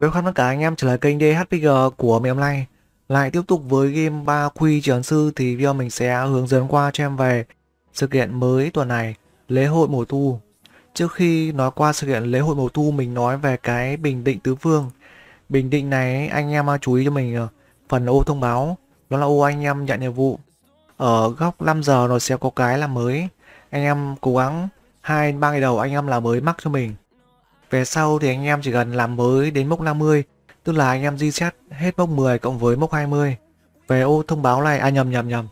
Welcome tất cả anh em trở lại kênh DHPG của mình hôm nay Lại tiếp tục với game 3 quy trường sư thì video mình sẽ hướng dẫn qua cho em về sự kiện mới tuần này, Lễ hội mùa thu. Trước khi nói qua sự kiện lễ hội mùa thu, mình nói về cái bình định tứ phương. Bình định này, anh em chú ý cho mình, phần ô thông báo, Đó là ô anh em nhận nhiệm vụ. Ở góc 5 giờ nó sẽ có cái là mới. Anh em cố gắng 2-3 ngày đầu anh em làm mới mắc cho mình về sau thì anh em chỉ cần làm mới đến mốc 50, tức là anh em reset hết mốc 10 cộng với mốc 20. Về ô thông báo này, à nhầm nhầm nhầm.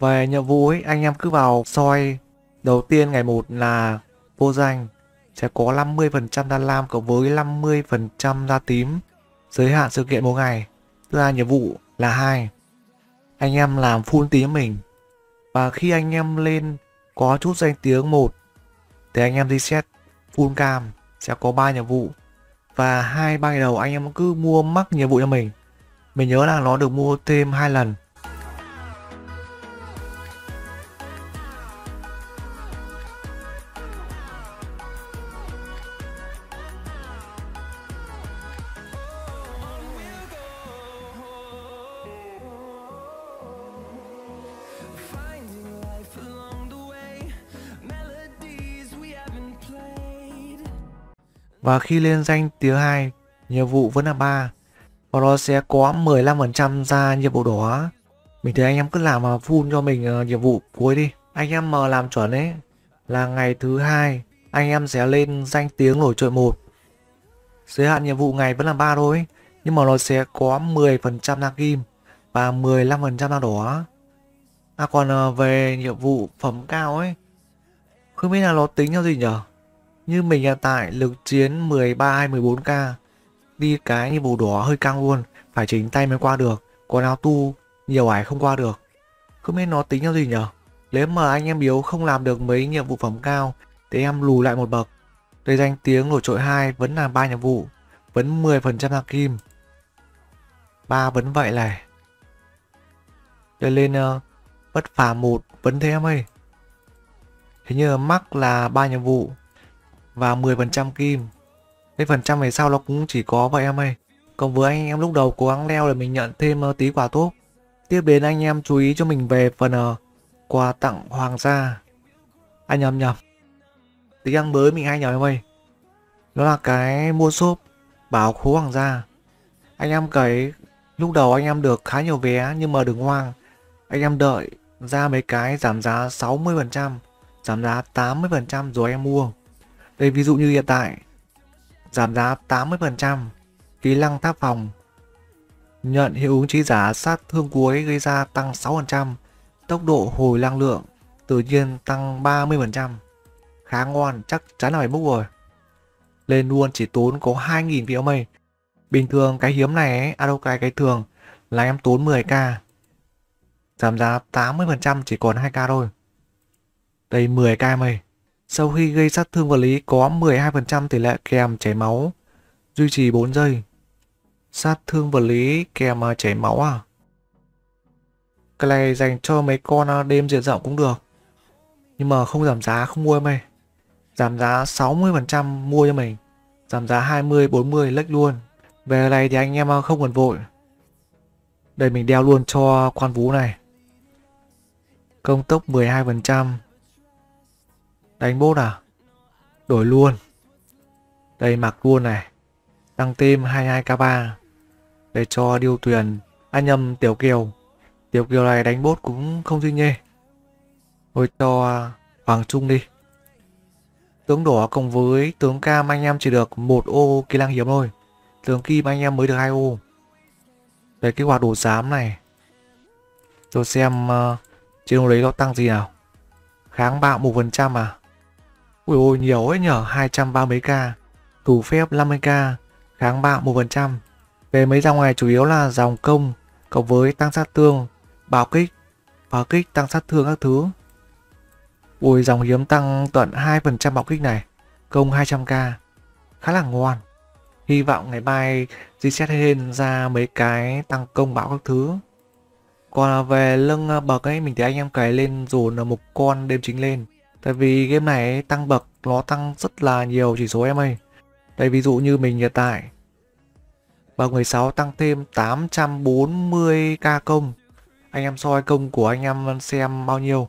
Về nhiệm vụ ấy, anh em cứ vào soi đầu tiên ngày 1 là vô danh sẽ có 50% đa lam cộng với 50% da tím giới hạn sự kiện một ngày tức là nhiệm vụ là hai anh em làm full tím mình và khi anh em lên có chút danh tiếng một thì anh em reset full cam sẽ có 3 nhiệm vụ. Và hai bài đầu anh em cứ mua mắc nhiệm vụ cho mình. Mình nhớ là nó được mua thêm hai lần. Và khi lên danh tier 2 nhiệm vụ vẫn là 3 và nó sẽ có 15% ra nhiệm vụ đó. Mình thấy anh em cứ làm mà full cho mình uh, nhiệm vụ cuối đi. Anh em mà làm chuẩn ấy là ngày thứ hai anh em sẽ lên danh tiếng nổi trội một. Giới hạn nhiệm vụ ngày vẫn là 3 thôi nhưng mà nó sẽ có 10% ra kim và 15% ra đỏ à còn uh, về nhiệm vụ phẩm cao ấy không biết là nó tính theo gì nhở? Như mình hiện tại lực chiến 13 hay 14k đi cái nhiệm vụ đỏ hơi căng luôn. Phải chính tay mới qua được. Còn áo tu nhiều ải không qua được. Không biết nó tính theo gì nhở? Nếu mà anh em yếu không làm được mấy nhiệm vụ phẩm cao thì em lùi lại một bậc. Đây danh tiếng nổi trội 2 vẫn là ba nhiệm vụ. Vẫn 10% là kim. Ba vẫn vậy này. Đây lên uh, bất phà một vẫn thế em ơi. Thế như mắc là ba nhiệm vụ và 10% kim. Cái phần trăm về sau nó cũng chỉ có vậy em ơi. Còn với anh em lúc đầu cố gắng leo để mình nhận thêm ờ, tí quà tốt. Tiếp đến anh em chú ý cho mình về phần uh, quà tặng hoàng gia. anh nhầm nhầm. Tí ăn mới mình hay nhầm em ơi. Nó là cái mua xốp bảo khố hoàng gia. Anh em cấy lúc đầu anh em được khá nhiều vé nhưng mà đừng hoang. Anh em đợi ra mấy cái giảm giá 60%, giảm giá 80% rồi em mua. Đây ví dụ như hiện tại giảm giá 80%, kỹ năng tháp phòng nhận hiệu ứng trí giả sát thương cuối gây ra tăng 6%, tốc độ hồi năng lượng tự nhiên tăng 30%. Khá ngon, chắc chắn là phải múc rồi. Lên luôn chỉ tốn có 2.000 phiếu mây. Bình thường cái hiếm này ấy, à đâu cái cái thường là em tốn 10k. Giảm giá 80% chỉ còn 2k thôi. Đây 10k mây. Sau khi gây sát thương vật lý có 12% tỷ lệ kèm chảy máu, duy trì 4 giây. Sát thương vật lý kèm à, chảy máu à? Cái này dành cho mấy con à, đêm diện rộng cũng được. Nhưng mà không giảm giá không mua mày. Giảm giá 60% mua cho mình. Giảm giá 20, 40 lách luôn. Về này thì anh em à, không cần vội. Đây mình đeo luôn cho quan vũ này. Công tốc 12%. Đánh bốt à? Đổi luôn. Đây mặc luôn này. Tăng thêm 22k3. Để cho điêu tuyền. À nhầm tiểu kiều. Tiểu kiều này đánh bốt cũng không duy nhê. Thôi cho Hoàng Trung đi. Tướng đỏ cộng với tướng cam anh em chỉ được một ô kỹ năng hiếm thôi. Tướng kim anh em mới được hai ô. về cái quả đồ giám này. Rồi xem uh, chế độ đấy nó tăng gì nào. Kháng bạo 1% à. Ui, ôi, nhiều ấy nhở 230 mấy k Thủ phép 50k Kháng bạo 1% Về mấy dòng này chủ yếu là dòng công, Cộng với tăng sát thương Bảo kích Phá kích, tăng sát thương các thứ. Ui, dòng hiếm tăng tận 2% bảo kích này, Công 200k Khá là ngon Hy vọng ngày mai reset lên ra mấy cái tăng công bảo các thứ. Còn về lưng ờ, bậc ấy, Mình thấy anh em cày lên dồn một con đêm chính lên. Tại vì game này tăng bậc nó tăng rất là nhiều chỉ số em ơi. Đây ví dụ như mình hiện tại Bậc 16 tăng thêm 840k công. Anh em soi công của anh em xem bao nhiêu.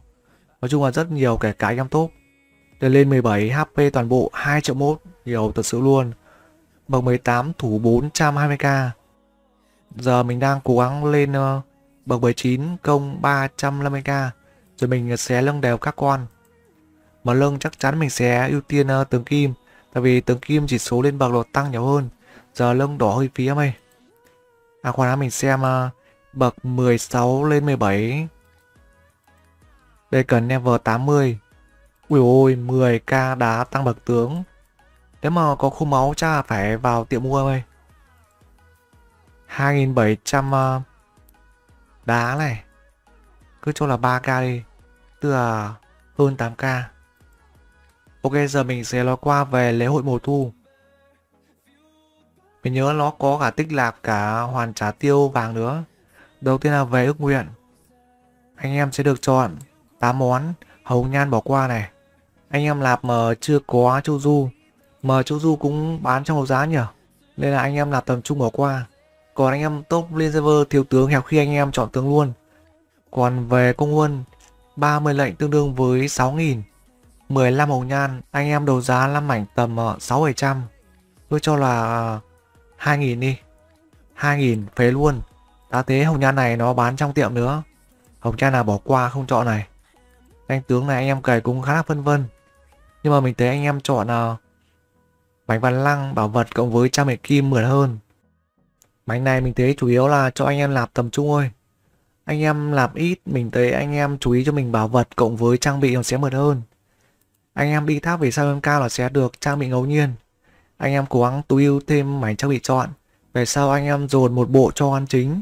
Nói chung là rất nhiều kể cả anh em tốt. Để lên 17 HP toàn bộ 2 triệu mốt. Nhiều thật sự luôn. Bậc 18 thủ 420k. Giờ mình đang cố gắng lên uh, bậc 19 công 350k. Rồi mình sẽ lưng đều các con. Mà lưng chắc chắn mình sẽ ưu tiên ờ, uh, tướng kim. Tại vì tướng kim chỉ số lên bậc lột tăng nhiều hơn. Giờ lông đỏ hơi phí mày. À khoan đã mình xem uh, bậc 16 lên 17. Đây cần level 80. Ui ôi, 10k đá tăng bậc tướng. Nếu mà có khung máu chắc là phải vào tiệm mua mày. 2700 uh, ờ, đá này. Cứ cho là 3k đi. Tức là hơn 8k. Ok, giờ mình sẽ nói qua về lễ hội mùa thu. Mình nhớ nó có cả tích lạc cả hoàn trả tiêu vàng nữa. Đầu tiên là về ước nguyện. Anh em sẽ được chọn 8 món hồng nhan bỏ qua này. Anh em lạp mà chưa có châu du. Mà châu du cũng bán trong đấu giá nhỉ. Nên là anh em lạp tầm trung bỏ qua. Còn anh em top lên server thiếu tướng hẹp khi anh em chọn tướng luôn. Còn về công quân 30 lệnh tương đương với 6.000 15 hồng nhan. Anh em đấu giá 5 mảnh tầm ờ, 6-700 Tôi cho là ờ, 2.000 đi. 2.000 phế luôn. Đã thế hồng nhan này nó bán trong tiệm nữa. Hồng nhan nào bỏ qua không chọn này. Anh tướng này anh em cày cũng khá là phân vân. Nhưng mà mình thấy anh em chọn uh, Bánh văn lăng bảo vật cộng với trang mệnh kim mượt hơn. Bánh này mình thấy chủ yếu là cho anh em lạp tầm trung thôi. Anh em lạp ít Mình thấy anh em chú ý cho mình bảo vật cộng với trang bị nó sẽ mượt hơn. Anh em đi tháp về sao cao là sẽ được trang bị ngẫu nhiên. Anh em cố gắng tối ưu thêm mảnh trang bị chọn về sau anh em dồn một bộ cho ăn chính.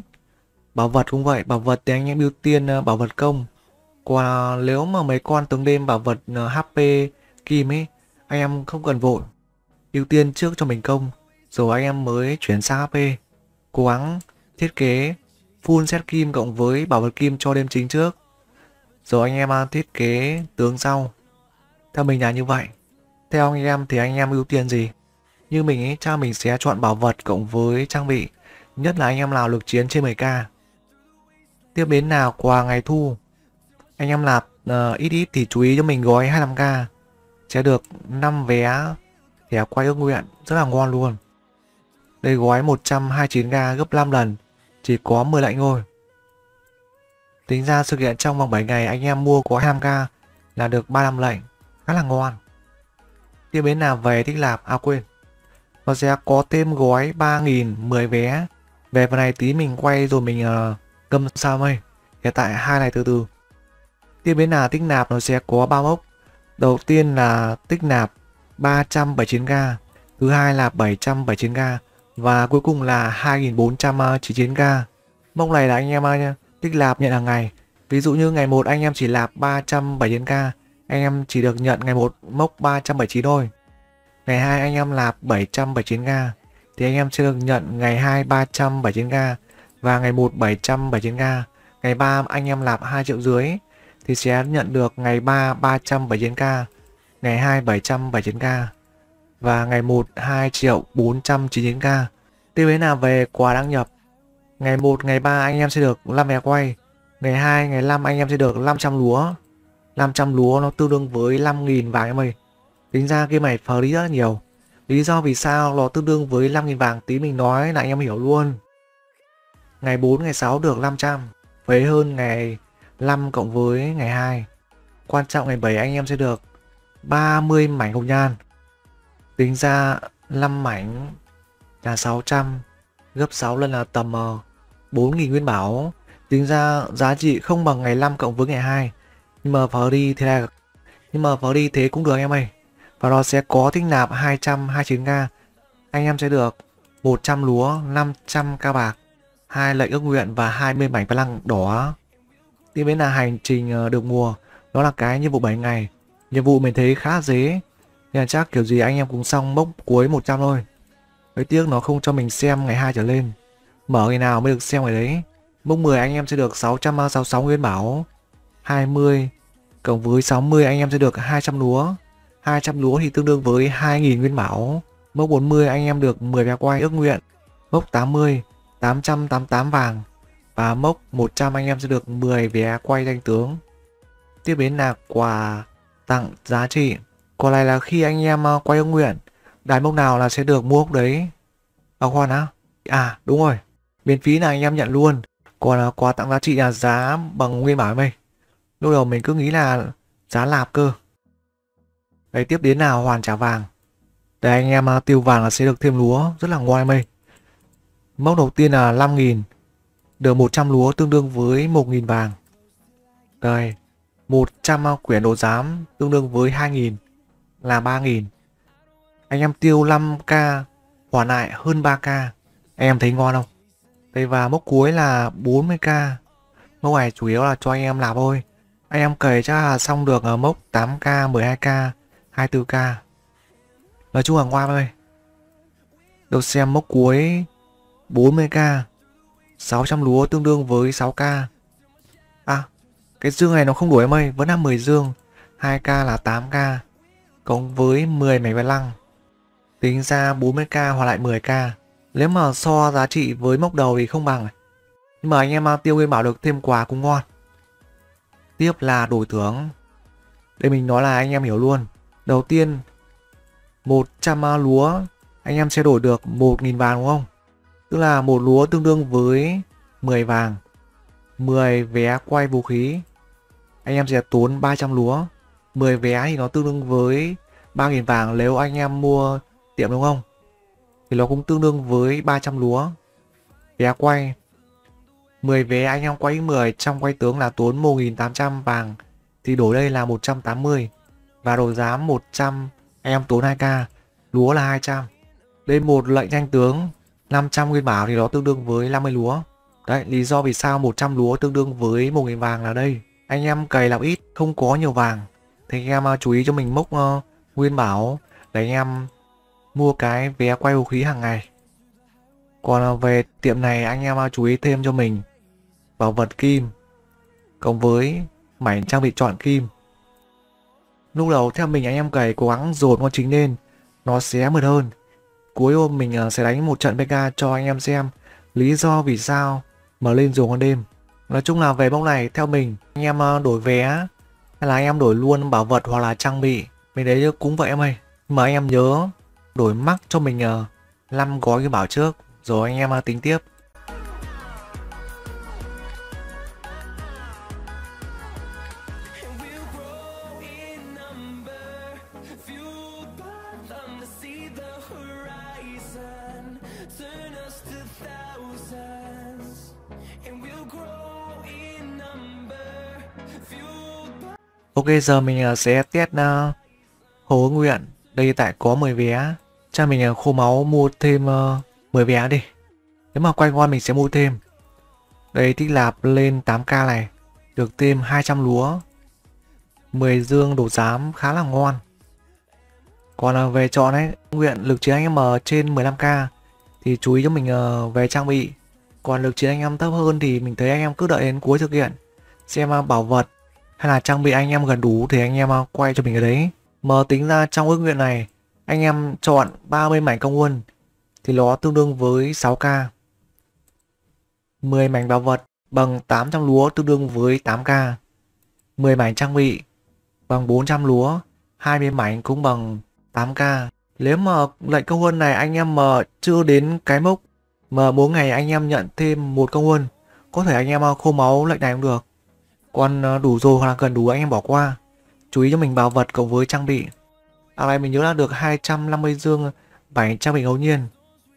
Bảo vật cũng vậy, bảo vật thì anh em ưu tiên ờ, bảo vật công. Còn nếu mà mấy con tướng đêm bảo vật ờ, HP kim ấy, anh em không cần vội. Ưu tiên trước cho mình công, rồi anh em mới chuyển sang HP cố gắng thiết kế full set kim cộng với bảo vật kim cho đêm chính trước. Rồi anh em ờ, thiết kế tướng sau theo mình là như vậy theo anh em thì anh em ưu tiên gì như mình ấy, cha mình sẽ chọn bảo vật cộng với trang bị, nhất là anh em nào lực chiến trên 10k. Tiếp đến nào quà ngày thu. Anh em lạp uh, ờ, ít ít thì chú ý cho mình gói 25k. Sẽ được 5 vé thẻ quay ước nguyện, rất là ngon luôn. Đây gói 129k gấp 5 lần, chỉ có 10 lệnh thôi. Tính ra sự kiện trong vòng 7 ngày anh em mua có 25k là được 35 lệnh, khá là ngon. Tiếp đến là về thích lạp, à quên, nó sẽ có thêm gói 3.000 10 vé. Về phần này tí mình quay rồi mình ờ, uh, cầm sao mây hiện tại hai này từ từ. Tiếp đến là tích nạp nó sẽ có ba mốc. Đầu tiên là tích nạp 379k thứ hai là 779k và cuối cùng là 2499k mốc này là anh em nha tích lạp nhận hàng ngày. Ví dụ như ngày 1 anh em chỉ lạp 379k anh em chỉ được nhận ngày 1 mốc 379 thôi Ngày 2 anh em nạp 779k thì anh em sẽ được nhận ngày 2 379k và ngày 1 779k. Ngày 3 anh em nạp 2 triệu dưới thì sẽ nhận được ngày 3 379k, ngày 2 779k và ngày 1 2 triệu 499k. Tiếp đến là về quà đăng nhập. Ngày 1 ngày 3 anh em sẽ được 5 vé quay. Ngày 2 ngày 5 anh em sẽ được 500 lúa. 500 lúa nó tương đương với 5.000 vàng em ơi. Tính ra game này free rất nhiều. Lý do vì sao nó tương đương với 5.000 vàng tí mình nói là anh em hiểu luôn. Ngày 4, ngày 6 được 500. Phế hơn ngày 5 cộng với ngày 2. Quan trọng ngày 7 anh em sẽ được 30 mảnh hồng nhan. Tính ra 5 mảnh là 600. Gấp 6 lần là tầm ờ, 4.000 nguyên bảo. Tính ra giá trị không bằng ngày 5 cộng với ngày 2. Nhưng mà free thế này nhưng mà free thế cũng được anh em ơi và nó sẽ có tích nạp 229k. Anh em sẽ được 100 lúa, 500 ca bạc, hai lệnh ước nguyện và 20 mảnh phá lăng đỏ. Tiếp đến là hành trình ờ, được mùa, đó là cái nhiệm vụ 7 ngày. Nhiệm vụ mình thấy khá dễ, nên chắc kiểu gì anh em cũng xong mốc cuối 100 thôi. Đấy tiếc nó không cho mình xem ngày 2 trở lên. Mở ngày nào mới được xem ngày đấy. Mốc 10 anh em sẽ được 666 nguyên bảo, 20 cộng với 60 anh em sẽ được 200 lúa. 200 lúa thì tương đương với 2.000 nguyên bảo. Mốc 40 anh em được 10 vé quay ước nguyện. Mốc 80, 888 vàng. Và mốc 100 anh em sẽ được 10 vé quay danh tướng. Tiếp đến là quà tặng giá trị. Còn này là khi anh em à, quay ước nguyện, đài mốc nào là sẽ được mua ốc đấy. À khoan á. À đúng rồi. Miễn phí là anh em nhận luôn. Còn là quà tặng giá trị là giá bằng nguyên bản mày. Lúc đầu mình cứ nghĩ là giá lạp cơ. Đấy, tiếp đến là hoàn trả vàng. Để anh em à, tiêu vàng là sẽ được thêm lúa, rất là ngoài mây. Mốc đầu tiên là 5.000. Được 100 lúa tương đương với 1.000 vàng. Đây. 100 à, quyển đồ giám tương đương với 2.000 là 3.000. Anh em tiêu 5k hoàn lại hơn 3k. Anh em thấy ngon không? Đây, và mốc cuối là 40k. Mốc này chủ yếu là cho anh em làm thôi. Anh em cày chắc là xong được ở mốc 8k, 12k, 24k. Nói chung là ngoan thôi. được xem mốc cuối 40k. 600 lúa tương đương với 6k. À, cái dương này nó không đuổi em ơi, vẫn là 10 dương. 2k là 8k. Cộng với 10 mảnh vai lăng. Tính ra 40k hoặc lại 10k. Nếu mà so giá trị với mốc đầu thì không bằng. Nhưng mà anh em à, tiêu nguyên bảo được thêm quà cũng ngon. Tiếp là đổi thưởng. Đây mình nói là anh em hiểu luôn. Đầu tiên 100 lúa, anh em sẽ đổi được 1.000 vàng đúng không? Tức là một lúa tương đương với 10 vàng. 10 vé quay vũ khí. Anh em sẽ tốn 300 lúa. 10 vé thì nó tương đương với 3.000 vàng nếu anh em mua tiệm đúng không? Thì nó cũng tương đương với 300 lúa. Vé quay. 10 vé anh em quay 10 trong quay tướng là tốn 1.800 vàng. Thì đổi đây là 180. Và đồ giá 100 anh em tốn 2k. Lúa là 200. Đây một lệnh nhanh tướng 500 nguyên bảo thì nó tương đương với 50 lúa. Đấy, lý do vì sao 100 lúa tương đương với 1.000 vàng là đây. Anh em cày làm ít, không có nhiều vàng. Thì anh em à, chú ý cho mình mốc uh, nguyên bảo để anh em mua cái vé quay vũ khí hàng ngày. Còn à, về tiệm này anh em à, chú ý thêm cho mình bảo vật kim cộng với mảnh trang bị chọn kim. Lúc đầu theo mình anh em cày cố gắng dồn con chính lên, nó sẽ mượt hơn Cuối hôm mình à, sẽ đánh một trận PK cho anh em xem lý do vì sao mở lên dồn con đêm. Nói chung là về mốc này theo mình anh em à, đổi vé hay là anh em đổi luôn bảo vật hoặc là trang bị mình đấy cũng vậy em ơi. Mà anh em nhớ đổi mắc cho mình à, 5 gói cái bảo trước rồi anh em tính tiếp. Ok giờ mình ờ, sẽ test uh, hồ nguyện. Đây tại có 10 vé. Cha mình ờ, khô máu mua thêm uh, 10 vé đi. Nếu mà quay ngon mình sẽ mua thêm. Đây tích lạp lên 8k này. Được thêm 200 lúa. 10 dương đồ giám khá là ngon. Còn uh, về chọn ấy Nguyện lực chiến anh em ở trên 15k Thì chú ý cho mình uh, về trang bị. Còn lực chiến anh em thấp hơn thì mình thấy anh em cứ đợi đến cuối thực hiện. Xem uh, bảo vật hay là trang bị anh em gần đủ thì anh em à, quay cho mình cái đấy. Mà tính ra trong ước nguyện này, anh em chọn 30 mảnh công quân thì nó tương đương với 6k 10 mảnh bảo vật bằng 800 lúa tương đương với 8k 10 mảnh trang bị bằng 400 lúa 20 mảnh cũng bằng 8k nếu mà lệnh công quân này anh em mà chưa đến cái mốc mà mỗi ngày anh em nhận thêm một công quân có thể anh em à, khô máu lệnh này cũng được còn ờ, đủ rồi hoặc là gần đủ, anh em bỏ qua. Chú ý cho mình bảo vật cộng với trang bị. À này mình nhớ là được 250 dương, bảy trang bị ngẫu nhiên.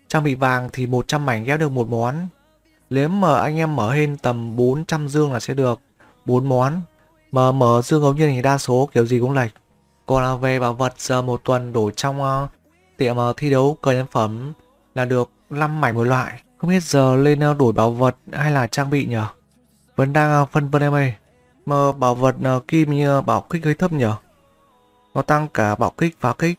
Trang bị vàng thì 100 mảnh ghép được một món. Nếu mà anh em mở hên tầm 400 dương là sẽ được 4 món. Mà mở dương ngẫu nhiên thì đa số kiểu gì cũng lệch. Còn là về bảo vật, giờ một tuần đổi trong ờ, tiệm ờ, thi đấu cờ nhân phẩm là được 5 mảnh một loại. Không biết giờ lên đổi bảo vật hay là trang bị nhở Vẫn đang phân vân em ơi. Mà bảo vật uh, kim như ờ, bảo kích hơi thấp nhở? Nó tăng cả bảo kích phá kích.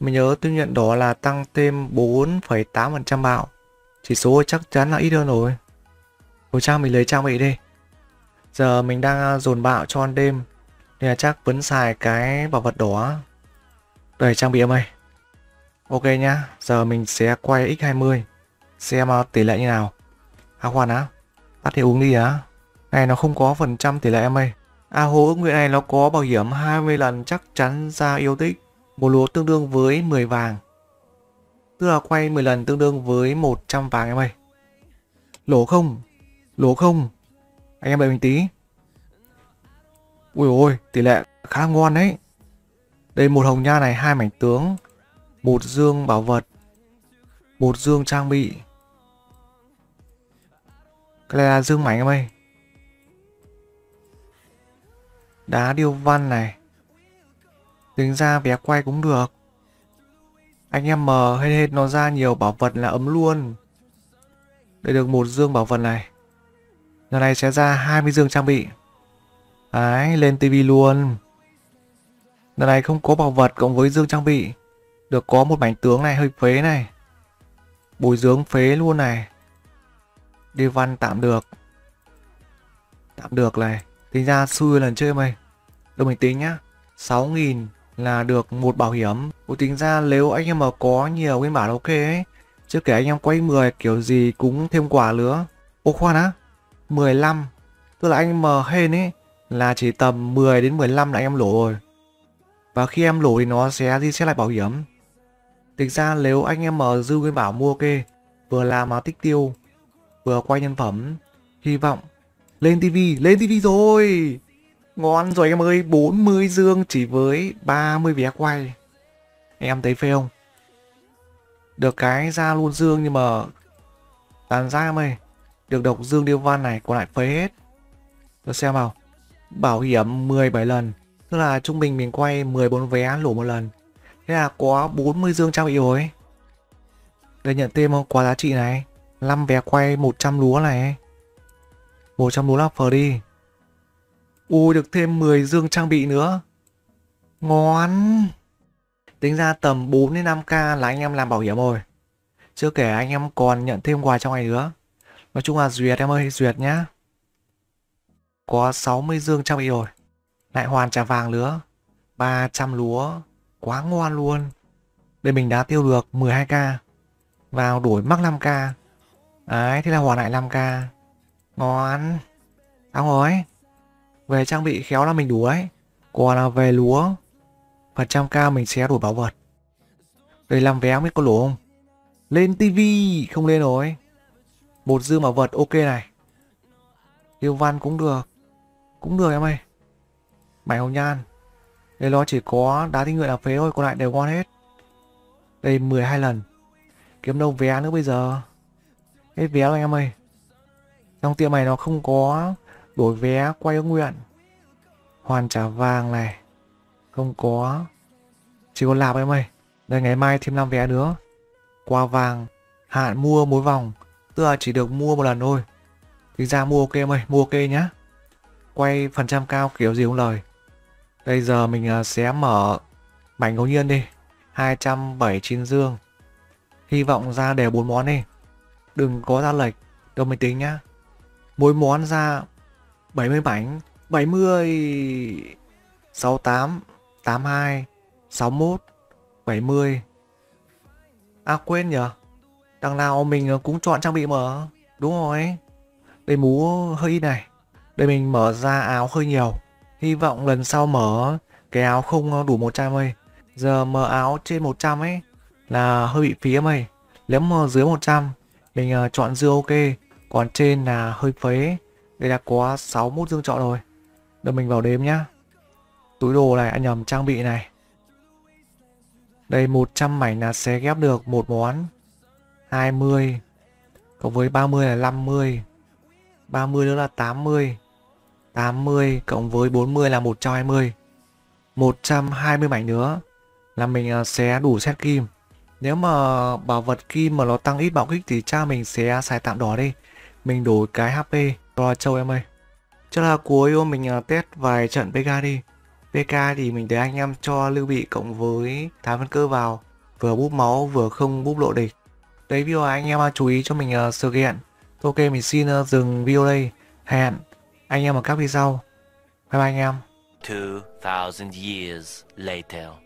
Mình nhớ tiêu nhận đó là tăng thêm 4,8% bạo. Chỉ số chắc chắn là ít hơn rồi. Hồi trang mình lấy trang bị đi. Giờ mình đang ờ, dồn bạo cho ăn đêm. Nên là chắc vẫn xài cái bảo vật đó. Đây trang bị em ơi. Ok nhá, giờ mình sẽ quay x20. xem tỷ lệ như nào. À khoan á, tắt thì uống đi á. Này nó không có phần trăm tỷ lệ em ơi. À hố ước nguyện này nó có bảo hiểm 20 lần chắc chắn ra yêu thích. Một lúa tương đương với 10 vàng. Tức là quay 10 lần tương đương với 100 vàng em ơi. Lỗ không? Lỗ không? Anh em đợi mình tí. Ui ôi, tỷ lệ khá ngon đấy. Đây một hồng nha này, hai mảnh tướng, một dương bảo vật, một dương trang bị. Cái này là dương mảnh em ơi. Đá điêu văn này. Tính ra vé quay cũng được. Anh em mờ hết hết nó ra nhiều bảo vật là ấm luôn. để được một dương bảo vật này. Lần này sẽ ra 20 dương trang bị. Đấy, lên tivi luôn. Lần này không có bảo vật cộng với dương trang bị. Được có một mảnh tướng này hơi phế này. Bồi dưỡng phế luôn này. Đi văn tạm được. Tạm được này. Tính ra xui lần chơi mày. Đâu mình tính nhá. 6.000 là được một bảo hiểm. Ủa tính ra nếu anh em mà có nhiều nguyên bản ok ấy. Chứ kể anh em quay 10 kiểu gì cũng thêm quả nữa. Ô khoan á. 15. Tức là anh mà hên ấy là chỉ tầm 10 đến 15 là anh em lỗ rồi. Và khi em lỗ thì nó sẽ đi xét lại bảo hiểm. Thực ra nếu anh em mà dư nguyên bảo mua ok, vừa làm mà tích tiêu, vừa quay nhân phẩm, hy vọng lên tivi, lên tivi rồi. Ngon rồi em ơi, 40 dương chỉ với 30 vé quay. Em thấy phê không? Được cái ra luôn dương nhưng mà tàn ra em ơi. Được độc dương điêu văn này còn lại phế hết. Tôi xem vào. Bảo hiểm 17 lần. Tức là trung bình mình quay 14 vé lỗ một lần. Thế là có 40 dương trao bị rồi. Đây nhận thêm quà giá trị này. 5 vé quay 100 lúa này. 100 lúa là free. Ui được thêm 10 dương trang bị nữa. Ngon. Tính ra tầm 4 đến 5k là anh em làm bảo hiểm rồi. Chưa kể anh em còn nhận thêm quà trong ngày nữa. Nói chung là duyệt em ơi, duyệt nhá. Có 60 dương trang bị rồi. Lại hoàn trả vàng nữa. 300 lúa. Quá ngon luôn. Đây mình đã tiêu được 12k. Vào đổi mắc 5k. Đấy, thế là hoàn lại 5k. Ngon. Xong rồi. Về trang bị khéo là mình đủ ấy. Còn là về lúa. Phần trăm cao mình sẽ đổi bảo vật. Để làm vé mới có lúa không? Lên tivi Không lên rồi. Một dư bảo vật, ok này. Yêu văn cũng được. Cũng được em ơi. Mày hồng nhan. Đây nó chỉ có đá tinh nguyện là phế thôi. Còn lại đều ngon hết. Đây 12 lần. Kiếm đâu vé nữa bây giờ. Hết vé rồi em ơi. Trong tiệm này nó không có đổi vé quay nguyện. Hoàn trả vàng này. Không có. Chỉ có lạp em ơi. Đây, ngày mai thêm 5 vé nữa. Qua vàng. Hạn mua mỗi vòng. Tức là chỉ được mua một lần thôi. Thì ra mua ok em ơi. Mua ok nhá. Quay phần trăm cao kiểu gì cũng lời. Bây giờ mình à, sẽ mở mảnh ngẫu nhiên đi. 279 dương. Hy vọng ra đều bốn món đi. Đừng có ra lệch. Đâu mình tính nhá. Mỗi món ra 70 bánh 70... 68 82 61 70 À quên nhở Đằng nào mình cũng chọn trang bị mà Đúng rồi. Đây mũ hơi ít này. Đây mình mở ra áo hơi nhiều. Hy vọng lần sau mở Cái áo không đủ 100 ơi. Giờ mở áo trên 100 ấy Là hơi bị phí em ơi. Nếu mà dưới 100 Mình ờ, chọn dưa ok. Còn trên là hơi phế. Đây là có 6 mút dương chọn rồi. Đợi mình vào đếm nhá. Túi đồ này, anh nhầm trang bị này. Đây 100 mảnh là sẽ ghép được một món. 20 Cộng với 30 là 50 30 nữa là 80 80 cộng với 40 là 120 120 mảnh nữa là mình à, sẽ đủ set kim. Nếu mà bảo vật kim mà nó tăng ít bạo kích thì cha mình sẽ xài tạm đỏ đi. Mình đổi cái HP cho châu em ơi. Chắc là cuối mình à, test vài trận PK đi. PK thì mình để anh em cho lưu bị cộng với thái phân cơ vào. Vừa búp máu vừa không búp lộ địch. Đấy video anh em à, chú ý cho mình uh, sự kiện. Ok mình xin uh, dừng video đây. Hẹn anh em ở các video sau. Bye bye anh em. 2000 years later.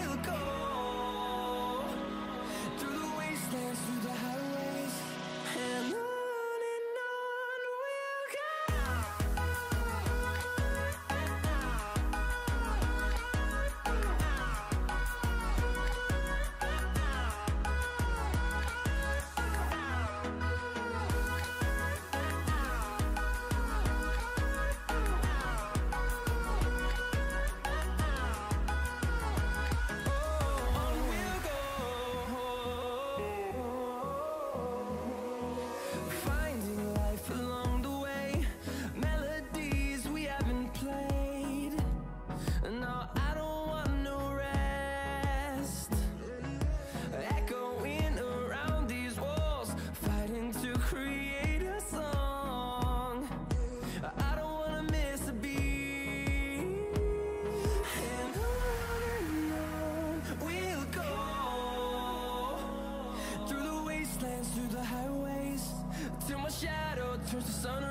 the sun.